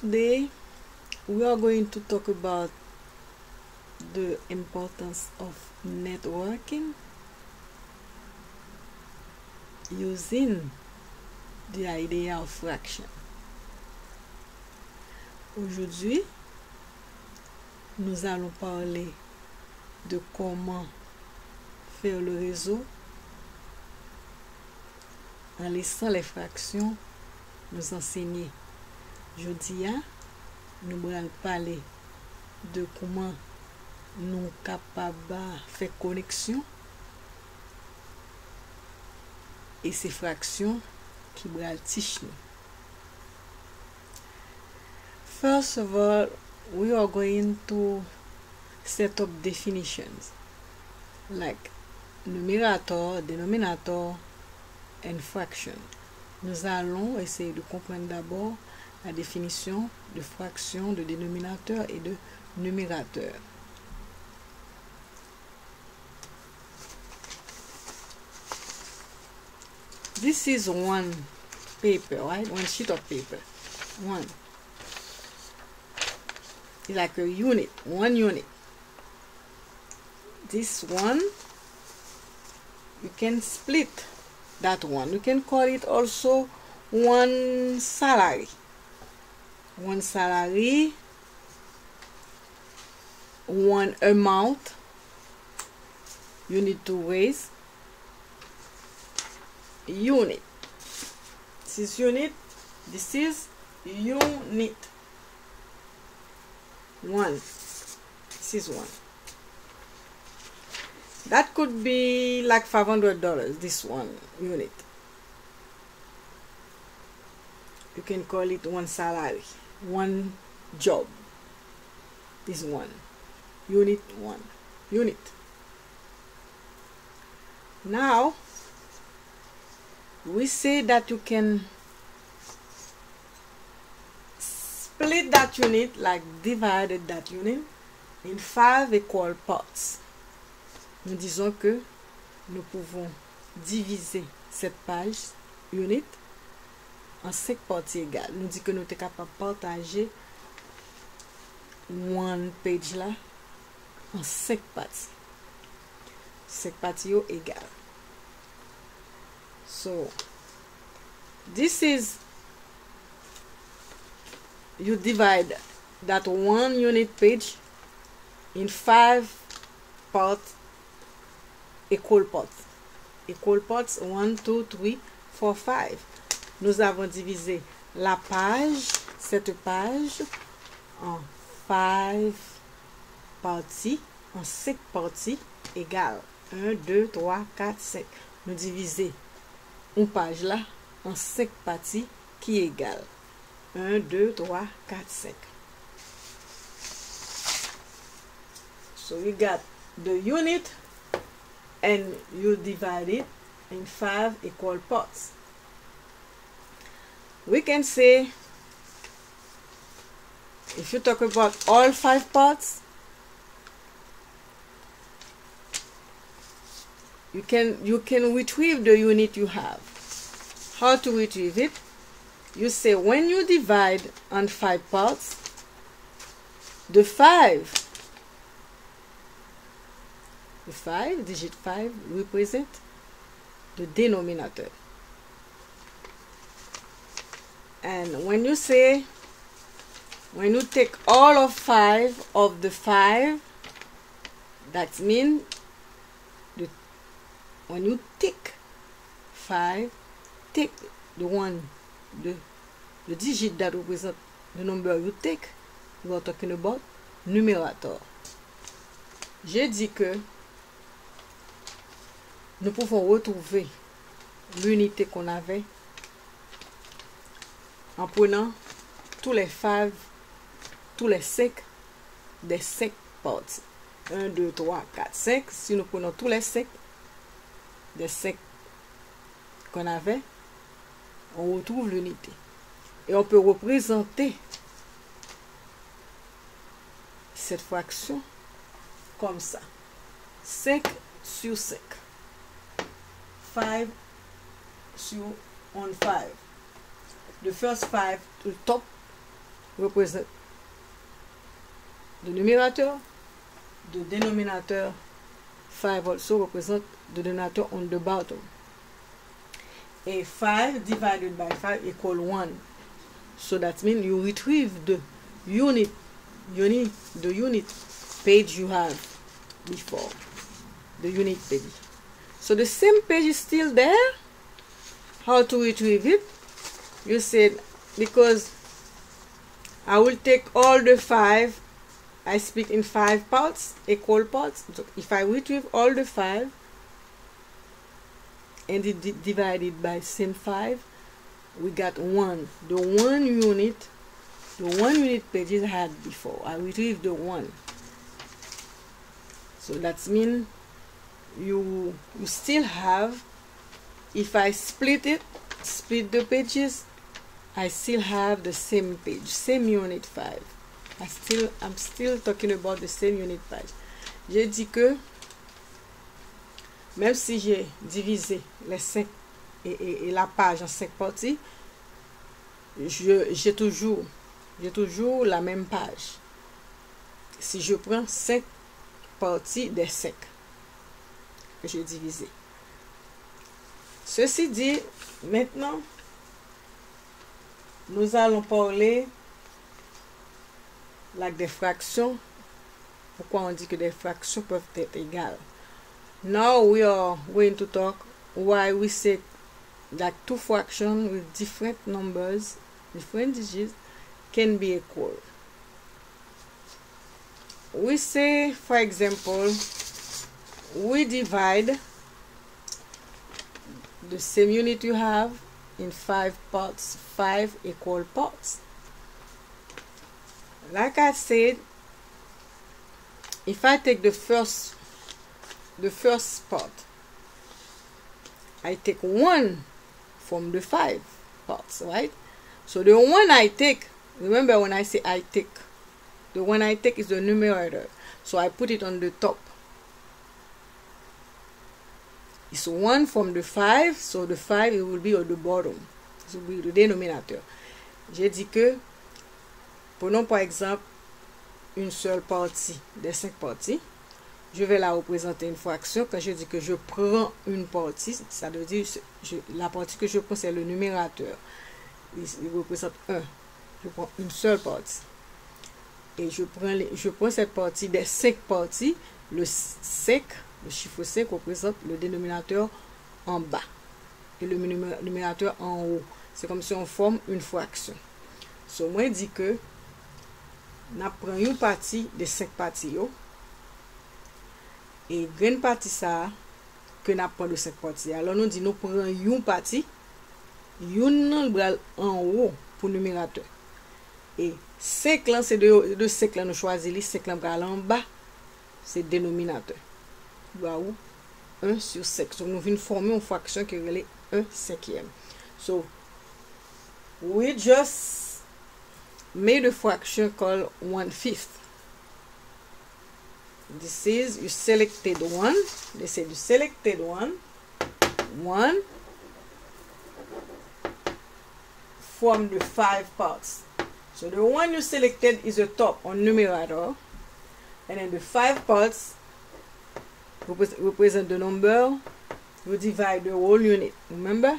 today we are going to talk about the importance of networking using the idea of fraction. Aujourd'hui, nous allons parler de comment faire le réseau en laissant les fractions nous enseigner. Jodi ya, nou bral pale de kouman nou kapaba fek koneksyon e se fraksyon ki bral tish nou. First of all, we are going to set up definitions like numerator, denominator and fraction. Nou alon eseye de kompren d'abord la définition de fraction, de dénominateur et de numérateur. This is one paper, right? One sheet of paper. One. It's like a unit, one unit. This one, you can split that one. You can call it also one salary. One salary, one amount you need to raise unit. This is unit. This is unit. One. This is one. That could be like $500, this one unit. You can call it one salary, one job. This one. Unit one. Unit. Now, we say that you can split that unit like divided that unit in five equal parts. Nous disons que nous pouvons diviser cette page unit an sek pati egal. Nou di ke nou te kapap partaje one page la an sek pati. Sek pati yo egal. So, this is you divide that one unit page in five parts equal parts. Equal parts 1, 2, 3, 4, 5. Nous avons divisé la page, cette page, en 5 parties, en 5 parties égales. 1, 2, 3, 4, 5. Nous divisons une page là en 5 parties qui égale 1, 2, 3, 4, 5. So you got the unit and you divide it in 5 equal parts. We can say if you talk about all 5 parts you can you can retrieve the unit you have? How to retrieve it? You say when you divide on five parts the five the five digit five represent the denominator and when you say when you take all of five of the five that means when you take 5, take the one, the, the digit that represent the number you take, we are talking about numerator. J'ai dit que nous pouvons retrouver l'unité qu'on avait en prenant tous les 5, tous les 5 des 5 parties. 1, 2, 3, 4, 5. Si nous prenons tous les 5 des 5 qu'on avait, on retrouve l'unité. Et on peut représenter cette fraction comme ça. 5 sur 5. 5 sur on 5. The first 5 to the top represent the numerator. The denominator 5 also represent the denominator on the bottom. A 5 divided by 5 equal 1. So that means you retrieve the unit, unit, the unit page you have before. The unit page. So the same page is still there. How to retrieve it? You said because I will take all the five I split in five parts, equal parts. So if I retrieve all the five and it divided by same five, we got one. The one unit, the one unit pages I had before. I retrieve the one. So that means you you still have if I split it, split the pages, I still have the same page, same unit 5. I still, I'm still talking about the same unit page. J'ai dit que même si j'ai divisé les 5 et, la page en 5 parties, j'ai toujours, toujours la même page. Si je prends 5 parties des 5 que j'ai divisé. Ceci dit, maintenant, nous allons parler like des fractions. Pourquoi on dit que des fractions peuvent être égales? Now we are going to talk why we say that two fractions with different numbers, different digits, can be equal. We say, for example, we divide the same unit you have in five parts, five equal parts like I said if I take the first the first part I take one from the five parts right? So the one I take remember when I say I take the one I take is the numerator. So I put it on the top it's one from the five so the five it will be on the bottom it will be the denominator j'ai dit que Prenons par exemple une seule partie des cinq parties. Je vais la représenter une fraction. Quand je dis que je prends une partie, ça veut dire la partie que je prends, c'est le numérateur. Il, représente 1. Je prends une seule partie. Et je prends, je prends cette partie des cinq parties. Le 5, Le chiffre 5 représente le dénominateur en bas et le numérateur en haut. C'est comme si on forme une fraction. Ce so, moins dit que nous prenons une partie de 5 parties. Yo, et une partie ça que nous prenons de 5 parties. Alors nous dit nous prenons une partie, une en haut pour numérateur. Et 5 là, c'est de, de 5 là nous choisissons, 5 là en bas, c'est dénominateur. Ou 1 sur 5 so nou vin formi yon fraksyon ki rele 1 5yem so we just made a fraction called one fifth. This is you selected one. They said you selected one. One from the five parts. So the one you selected is the top on numerator. And then the five parts represent the number. You divide the whole unit. Remember?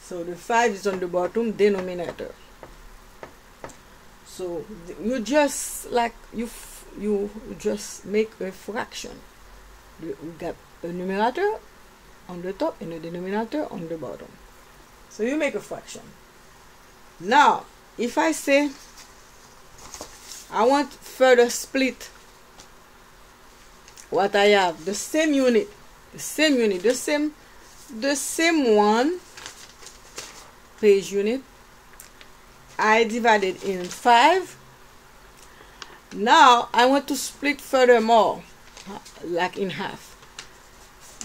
So the 5 is on the bottom denominator. So you just like you you just make a fraction. You got a numerator on the top and a denominator on the bottom. So you make a fraction. Now, if I say I want further split what I have, the same unit, the same unit, the same the same one page unit I divided in 5. Now I want to split furthermore, like in half.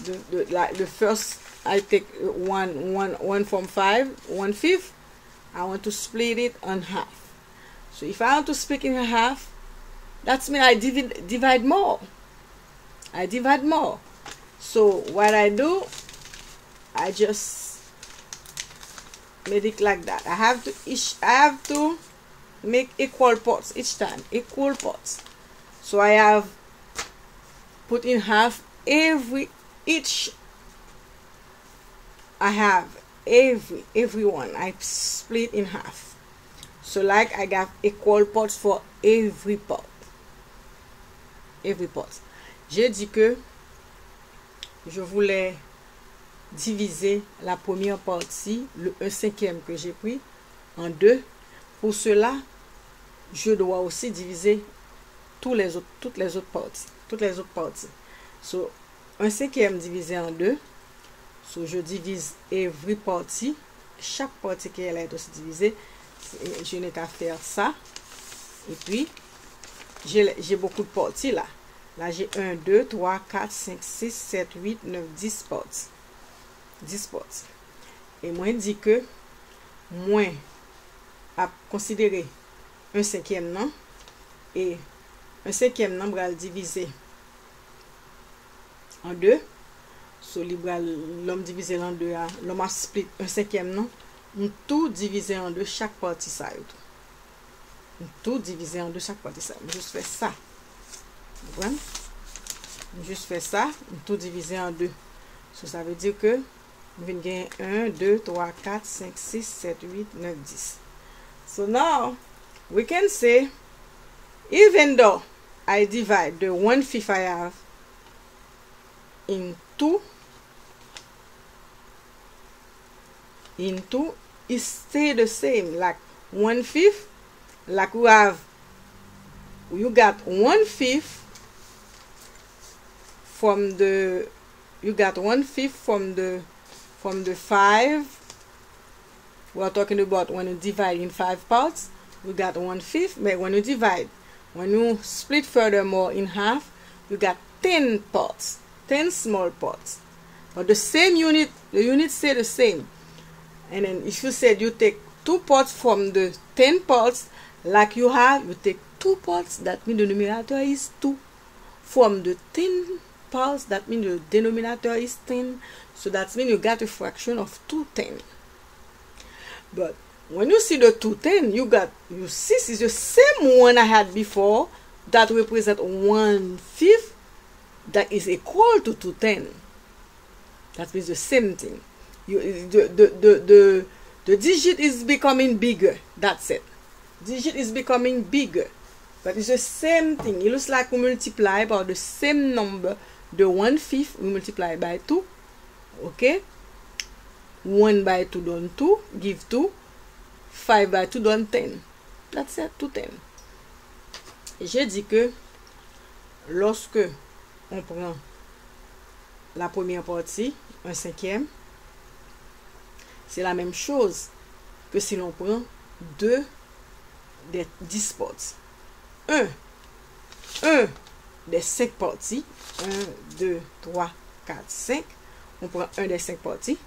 The, the, like the first, I take one, one, one from 5, one fifth. I want to split it on half. So if I want to split in half, that's mean I divide, divide more. I divide more. So what I do, I just made it like that. I have to each I have to make equal parts each time equal parts so I have put in half every each I have every everyone I split in half. So like I got equal parts for every part every part j'ai dit que je voulais diviser la première partie le 1 cinquième que j'ai pris en deux pour cela je dois aussi diviser tous les autres, toutes les autres parties toutes les autres parties so 1 cinquième divisé en deux So, je divise every party. Chaque partie qui est aussi divisée. Je n'ai qu'à faire ça. Et puis, j'ai beaucoup de parties là. La, j'ai 1, 2, 3, 4, 5, 6, 7, 8, 9, 10 spots. 10 spots. E mwen di ke mwen ap konsidere 1 sekèm nan e 1 sekèm nan bral divize an 2 sou li bral lom divize lan 2 a lom ap split 1 sekèm nan m tou divize an 2 chak pati sa yo m tou divize an 2 chak pati sa yo m jous fè sa Mwen jist fè sa, mwen tou divize an 2. So sa ve di ke mwen vin gen 1, 2, 3, 4, 5, 6, 7, 8, 9, 10. So now, we can say, even though I divide the one fifth I have into, into, it stay the same. Like one fifth, like we have, you got one fifth from the you got one fifth from the from the five. We are talking about when you divide in five parts we got one fifth but when you divide when you split furthermore in half you got 10 parts 10 small parts. But the same unit the unit stay the same. And then if you said you take two parts from the 10 parts like you have you take two parts that means the numerator is 2 from the 10 that means the denominator is 10 so that means you got a fraction of 210 but when you see the 210 you got you see is the same one I had before that represent one fifth that is equal to 210 that means the same thing you, the, the, the, the, the digit is becoming bigger. That's it. Digit is becoming bigger. But it's the same thing. It looks like we multiply by the same number. the 1 fifth we multiply by 2. Ok. 1 by 2 done 2. Give 2. 5 by 2 done 10. That's it. 2 10. E je di ke loske on pran la premiye pati, un cinkyem, se la menm chose ke si l'on pran 2 de 10 pati. 1. 1. Des 5 parties. 1, 2, 3, 4, 5. On prend un des 5 parties.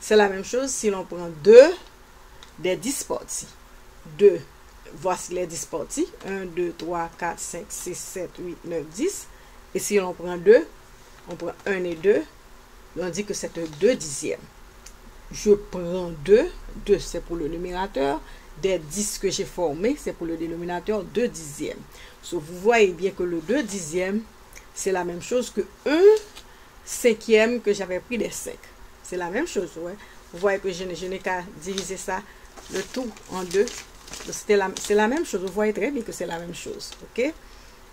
C'est la même chose si l'on prend deux des 10 parties. 2. Voici les 10 parties. 1, 2, 3, 4, 5, 6, 7, 8, 9, 10. Et si l'on prend 2, on prend 1 et 2. On dit que c'est 2 dixièmes je prends 2. 2, c'est pour le numérateur. Des 10 que j'ai formés, c'est pour le dénominateur 2 dixièmes. So, vous voyez bien que le 2 dixièmes, c'est la même chose que 1 cinquième que j'avais pris des 5. C'est la même chose, ouais. Vous voyez que je, n'ai qu'à diviser ça, le tout en 2. C'est la, la, même chose. Vous voyez très bien que c'est la même chose. OK?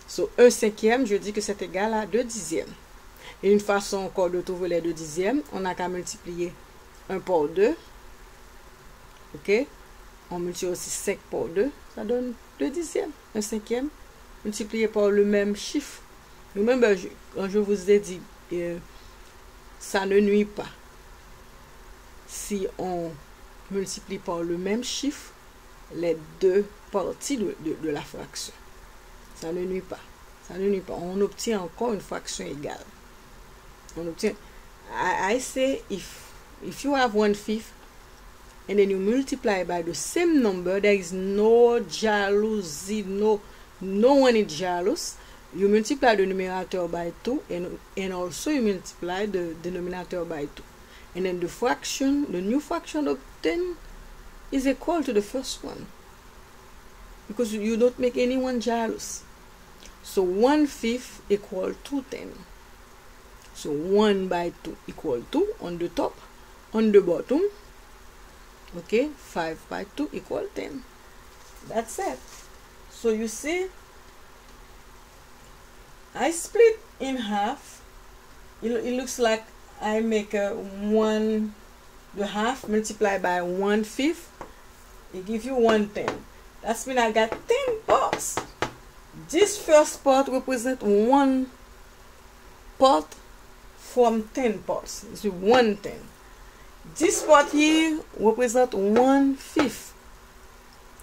So, 1 cinquième, je dis que c'est égal à 2 dixièmes. Et une façon encore de trouver les 2 dixièmes, on n'a qu'à multiplier 1 par 2. Ok? On multiplie aussi 5 par 2. Ça donne 2 dixièmes. Un cinquième. Multiplié par le même chiffre. Même ben, quand je vous ai dit, euh, ça ne nuit pas. Si on multiplie par le même chiffre les deux parties de, la fraction. Ça ne nuit pas. Ça ne nuit pas. On obtient encore une fraction égale. On obtient. I, I say if if you have one fifth and then you multiply by the same number there is no jealousy no no one is jealous you multiply the numerator by 2 and and also you multiply the denominator by 2 and then the fraction the new fraction of 10 is equal to the first one because you don't make anyone jealous. So 1 fifth equal to 10. So 1 by 2 equal 2 on the top, on the bottom. Okay, 5 by 2 equal 10. That's it. So you see, I split in half. It, it looks like I make a 1, the half multiplied by 1 fifth. It gives you 1 10. That's mean I got 10 parts. This first part represent 1 part from 10 parts. It's 1 10. This part here represent one fifth.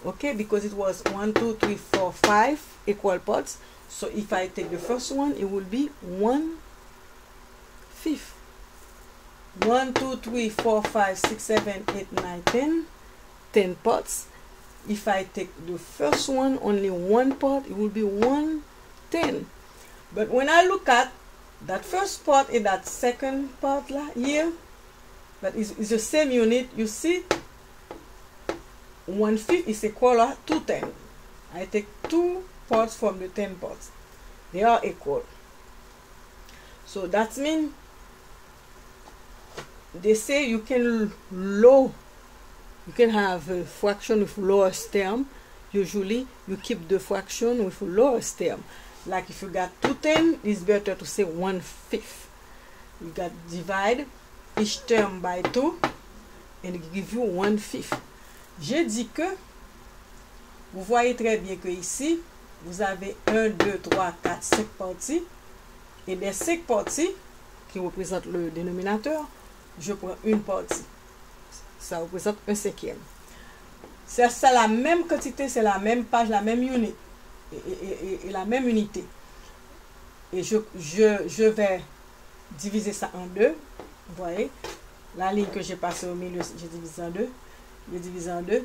Okay, because it was 1, 2, 3, 4, 5 equal parts. So if I take the first one, it will be 1 fifth. 1, 2, 3, 4, 5, 6, 7, 8, 9, 10. 10 parts. If I take the first one, only one part, it will be 1 10. But when I look at that first part and that second part here, that is, is the same unit, you see, 1 fifth is equal to 10. I take two parts from the 10 parts. They are equal. So that means they say you can low you can have a fraction with lowest term usually you keep the fraction with lowest term like if you got 210 it's better to say one fifth. you got divide each term by 2 and give you 1 fifth j'ai dit que vous voyez très bien que ici vous avez 1, 2, 3, 4, 5 parties et des 5 parties qui représentent le dénominateur je prends une partie. Ça représente un cinquième. C'est la même quantité, c'est la même page, la même unité. Et, la même unité. Et je, je, vais diviser ça en deux. Vous voyez? La ligne que j'ai passée au milieu, j'ai divisé en deux. Je divise en deux.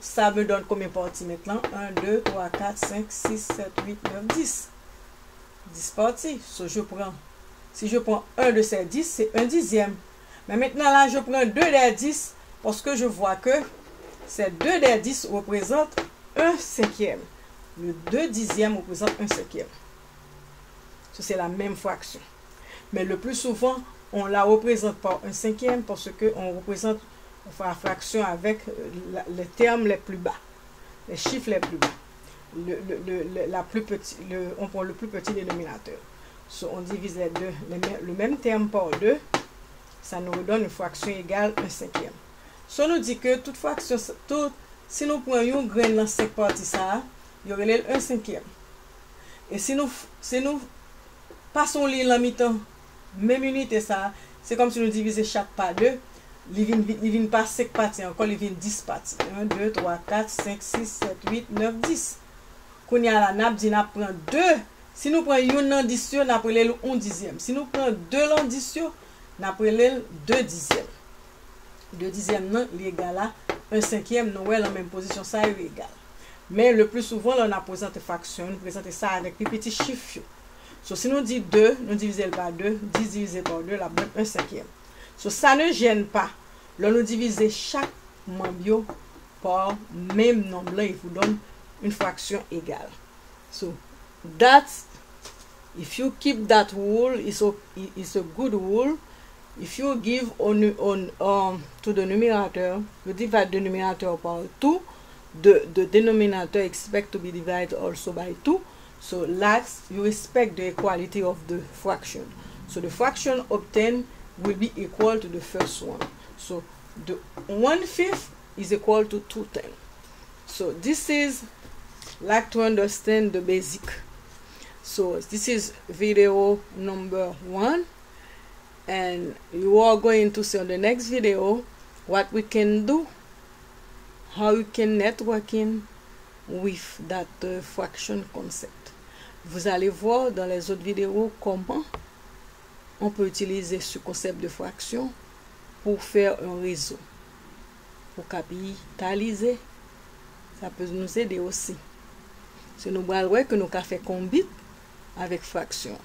ça me donne combien de parties maintenant? 1, 2, 3, 4, 5, 6, 7, 8, 9, 10. 10 parties. je prends, si je prends un de ces 10, c'est un dixième. Mais maintenant, là, je prends 2 des 10 parce que je vois que ces 2 des 10 représentent un cinquième. Le 2 dixième représente un cinquième. c'est la même fraction. Mais le plus souvent, on la représente par un cinquième parce qu'on représente la fraction avec euh, les termes les plus bas, les chiffres les plus bas. Le, la plus petit, on prend le plus petit dénominateur. on divise les deux, le même terme par deux ça nous redonne une fraction égale 1 cinquième. Ça nous dit que toute fraction, si nous prenons une graine dans cette partie, ça, il y aurait 1 cinquième. Et si nous, si nous passons l'île en mi-temps, Mem unitè sa, se kom si nou divize chak pa 2, li vin pa sek pati ankon, li vin 10 pati. 1, 2, 3, 4, 5, 6, 7, 8, 9, 10. Koun ya la nap di nap pran 2. Si nou pran yon nan disyo, nap prelel 1 dizyem. Si nou pran 2 nan disyo, nap prelel 2 dizyem. 2 dizyem nan li egala 1 cinkyem nou wè la menm pozisyon sa yon egal. Men le plus souvan la nan prezante faksyon, nou prezante sa anek pi piti chif yo. So, si nou di 2, nou divize l pa 2, 10 divize pa 2, la bon 1 sekye. So, sa ne jen pa. Lò nou divize chak mambyo pa mèm nomb la, il fou don un fraksyon egal. So, that, if you keep that rule, it's a, it's a good rule. If you give on, on, um, to the numerator, you divide the numerator by 2, the, the denominator expect to be divided also by 2, So last, you respect the equality of the fraction. So the fraction obtained will be equal to the first one. So the 1 fifth is equal to 210. So this is like to understand the basic. So this is video number one and you are going to see on the next video what we can do how you can networking with that uh, fraction concept vous allez voir dans les autres vidéos comment on peut utiliser ce concept de fraction pour faire un réseau pour capitaliser. Ça peut nous aider aussi. C'est nous voir que nous avons fait combit avec fraction